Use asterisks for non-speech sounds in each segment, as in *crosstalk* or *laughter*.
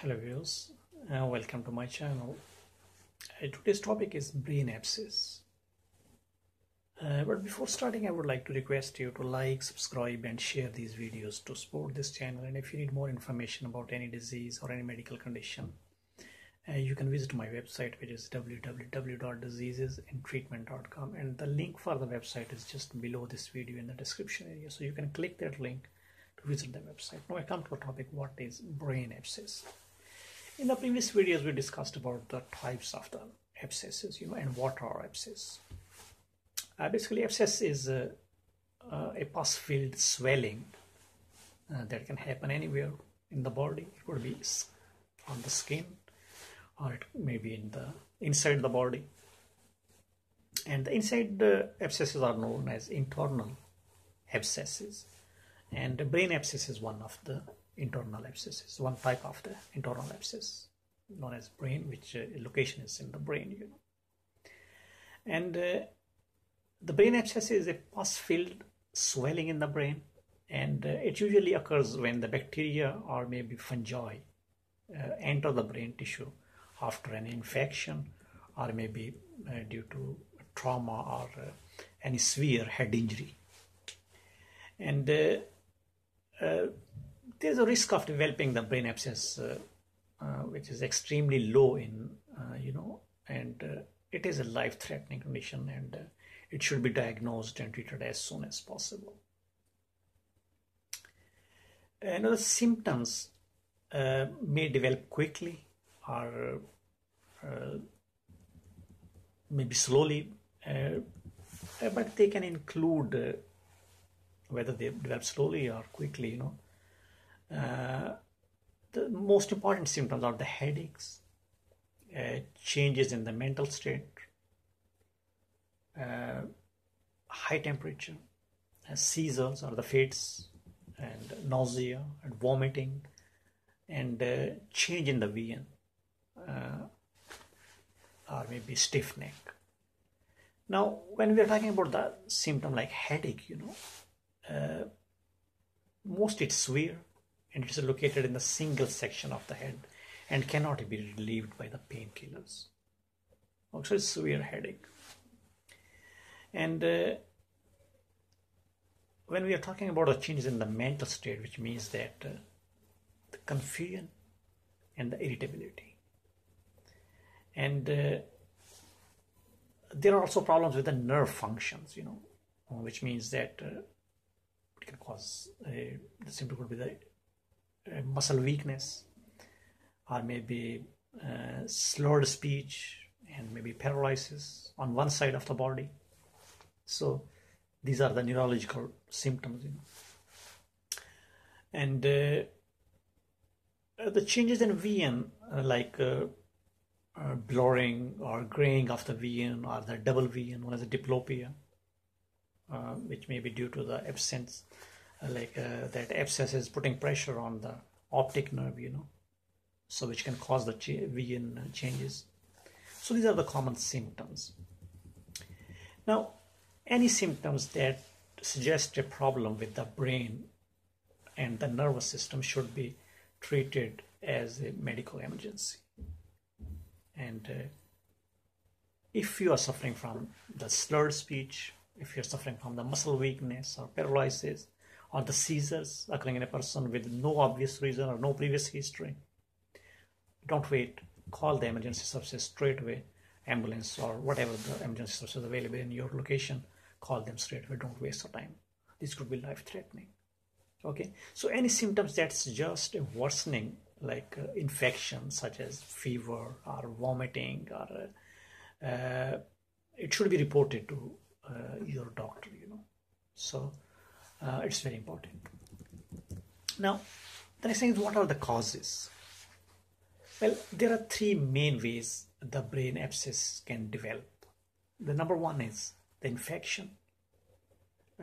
hello viewers. Uh, welcome to my channel. Uh, today's topic is brain abscess. Uh, but before starting i would like to request you to like subscribe and share these videos to support this channel. And if you need more information about any disease or any medical condition uh, you can visit my website which is www.diseasesandtreatment.com and the link for the website is just below this video in the description area. So you can click that link to visit the website. Now I come to a topic what is brain abscess. In the previous videos we discussed about the types of the abscesses you know and what are abscess. Uh, basically abscess is uh, uh, a pus filled swelling uh, that can happen anywhere in the body. It could be on the skin or it may be in the inside the body. And the inside the abscesses are known as internal abscesses and brain abscess is one of the internal abscesses one type of the internal abscess known as brain which uh, location is in the brain you know. And uh, the brain abscess is a pus filled swelling in the brain and uh, it usually occurs when the bacteria or maybe fungi uh, enter the brain tissue after an infection or maybe uh, due to trauma or uh, any severe head injury. And there's a risk of developing the brain abscess, uh, uh, which is extremely low in, you know, and it is a life-threatening condition and it should be diagnosed and treated as soon as possible. Another symptoms uh, may develop quickly or uh, maybe slowly, uh, but they can include whether they develop slowly or quickly, you know. Uh, the most important symptoms are the headaches, uh, changes in the mental state, uh, high temperature, uh, seizures or the fits, and nausea and vomiting, and uh, change in the uh, or maybe stiff neck. Now, when we are talking about the symptom like headache, you know, most it's severe and it is located in the single section of the head and cannot be relieved by the painkillers. Also, severe headache. And uh, when we are talking about the changes in the mental state, which means that uh, the confusion and the irritability, and uh, there are also problems with the nerve functions, you know, which means that uh, can cause a, the symptom could be the muscle weakness or maybe uh, slurred speech and maybe paralysis on one side of the body. So these are the neurological symptoms. You know. And uh, the changes in vision, uh, like uh, uh, blurring or graying of the vision or the double vision, known as a diplopia, uh, which may be due to the abscess, uh, like uh, that abscess is putting pressure on the optic nerve, you know, so which can cause the vision changes. So these are the common symptoms. Now, any symptoms that suggest a problem with the brain and the nervous system should be treated as a medical emergency. And uh, if you are suffering from the slurred speech, if you're suffering from the muscle weakness or paralysis or the seizures occurring in a person with no obvious reason or no previous history, don't wait. Call the emergency services straight away, ambulance or whatever the emergency services available in your location. Call them straight away. Don't waste your time. This could be life threatening. Okay, so any symptoms that's just a worsening, like uh, infection such as fever or vomiting, or uh, uh, it should be reported to uh, your doctor you know so uh, it's very important. Now the next thing is what are the causes? Well there are three main ways the brain abscess can develop. The number one is the infection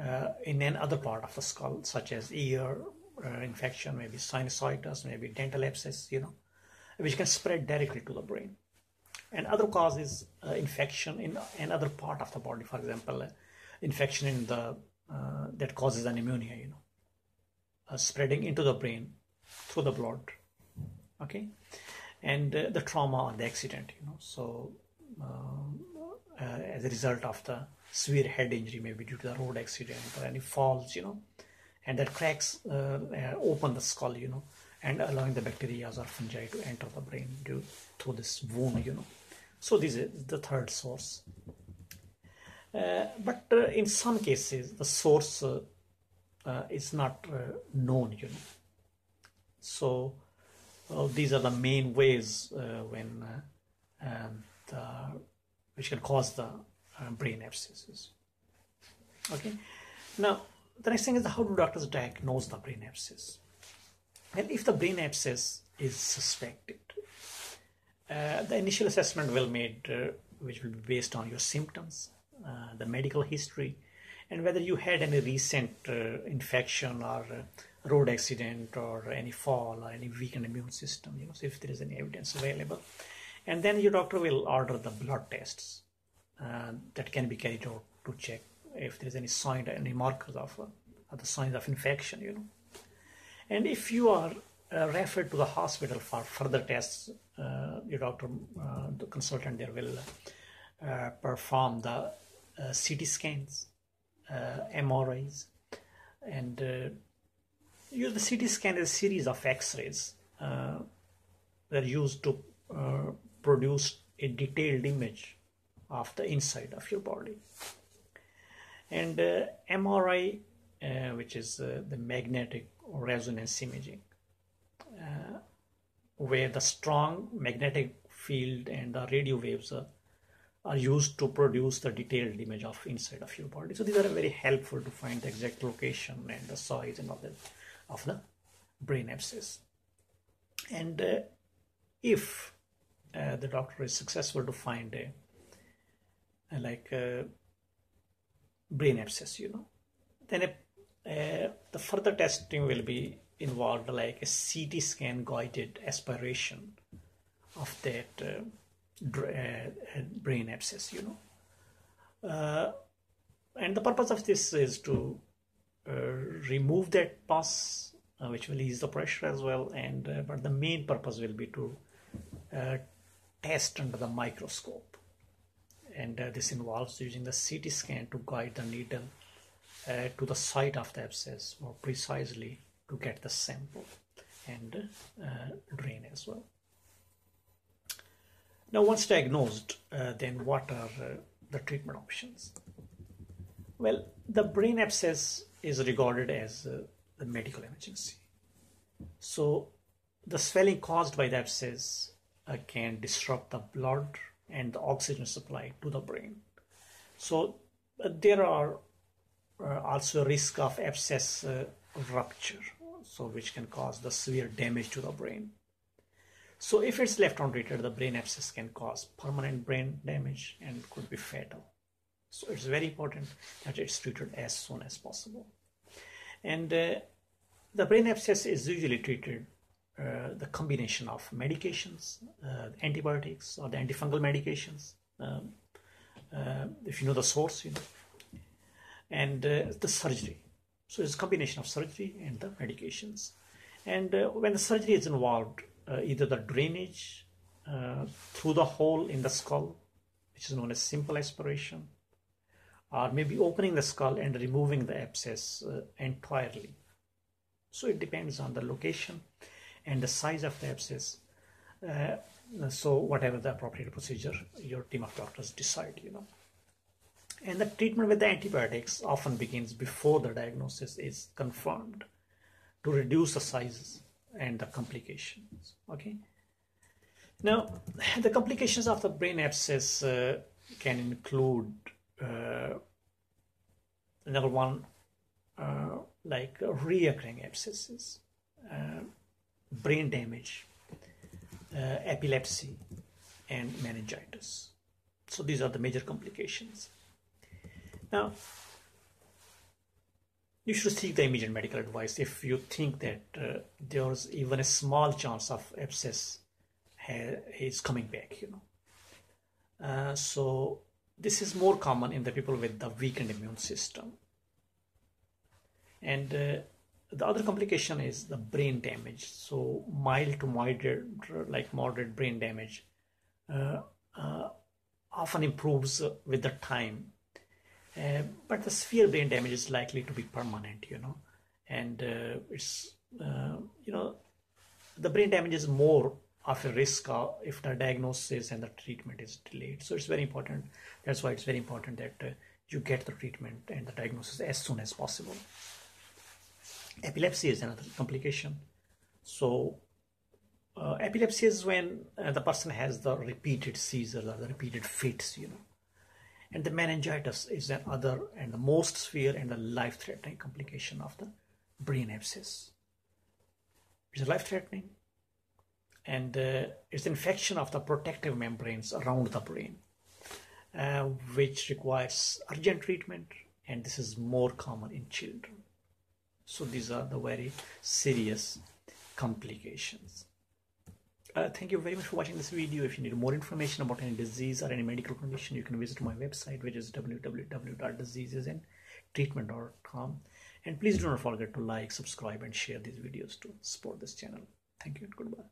uh, in another part of the skull such as ear uh, infection maybe sinusitis maybe dental abscess you know which can spread directly to the brain. And other causes uh, infection in another part of the body for example uh, infection in the uh, that causes an pneumonia you know uh, spreading into the brain through the blood okay? And uh, the trauma or the accident you know so um, uh, as a result of the severe head injury maybe due to the road accident or any falls you know and that cracks uh, uh, open the skull you know and allowing the bacteria or fungi to enter the brain due through this wound you know. So this is the third source. uh, but uh, in some cases the source uh, uh, is not known you know. So these are the main ways when which can cause the brain abscesses. Okay? Now the next thing is how do doctors diagnose the brain abscess? And if the brain abscess is suspected uh, the initial assessment will made uh, which will be based on your symptoms uh, the medical history and whether you had any recent uh, infection or uh, road accident or any fall or any weakened immune system you know so if there is any evidence available. And then your doctor will order the blood tests uh, that can be carried out to check if there is any sign any markers of the signs of infection you know. And if you are uh, referred to the hospital for further tests, uh, your doctor, uh, the consultant there will perform the CT scans, MRIs, and use the CT scan as a series of X-rays that are used to produce a detailed image of the inside of your body. And uh, MRI, uh, which is uh, the magnetic resonance imaging, uh, where the strong magnetic field and the radio waves are, are used to produce the detailed image of inside of your body. So these are very helpful to find the exact location and the size and all that of the brain abscess. And uh, if uh, the doctor is successful to find a, a like a brain abscess, you know, then a, uh, the further testing will be involved like a CT scan guided aspiration of that uh, uh, brain abscess, you know. Uh, and the purpose of this is to uh, remove that pus, uh, which will ease the pressure as well. And uh, but the main purpose will be to test under the microscope, and this involves using the CT scan to guide the needle to the site of the abscess more precisely to get the sample and uh, drain as well. Now once diagnosed, uh, then what are uh, the treatment options? Well, the brain abscess is regarded as uh, the medical emergency. So the swelling caused by the abscess uh, can disrupt the blood and the oxygen supply to the brain. So uh, there are also risk of abscess rupture so which can cause the severe damage to the brain. So if it's left untreated, the brain abscess can cause permanent brain damage and could be fatal. So it's very important that it's treated as soon as possible. And uh, the brain abscess is usually treated uh, the combination of medications, uh, antibiotics or the antifungal medications, um, uh, if you know the source, you know, and uh, the surgery. So it's a combination of surgery and the medications. And uh, when the surgery is involved, uh, either the drainage uh, through the hole in the skull, which is known as simple aspiration, or maybe opening the skull and removing the abscess uh, entirely. So it depends on the location and the size of the abscess. Uh, so whatever the appropriate procedure your team of doctors decide, you know. And the treatment with the antibiotics often begins before the diagnosis is confirmed to reduce the sizes and the complications. Okay. Now, *laughs* the complications of the brain abscess uh, can include uh, another one uh, like reoccurring abscesses, uh, brain damage, uh, epilepsy, and meningitis. So these are the major complications. Now, you should seek the immediate medical advice if you think that uh, there's even a small chance of abscess is coming back, you know. Uh, so this is more common in the people with the weakened immune system. And uh, the other complication is the brain damage. So mild to moderate, like moderate brain damage, uh, uh, often improves with the time. Uh, but the severe brain damage is likely to be permanent, you know, and uh, it's uh, you know the brain damage is more of a risk if the diagnosis and the treatment is delayed. So it's very important. That's why it's very important that uh, you get the treatment and the diagnosis as soon as possible. Epilepsy is another complication. So uh, epilepsy is when uh, the person has the repeated seizures or the repeated fits, you know. And the meningitis is another and the most severe and the life-threatening complication of the brain abscess. It's life-threatening and uh, it's infection of the protective membranes around the brain, uh, which requires urgent treatment, and this is more common in children. So these are the very serious complications. Uh, thank you very much for watching this video. If you need more information about any disease or any medical condition, you can visit my website, which is www.diseasesandtreatment.com. And please do not forget to like, subscribe, and share these videos to support this channel. Thank you and goodbye.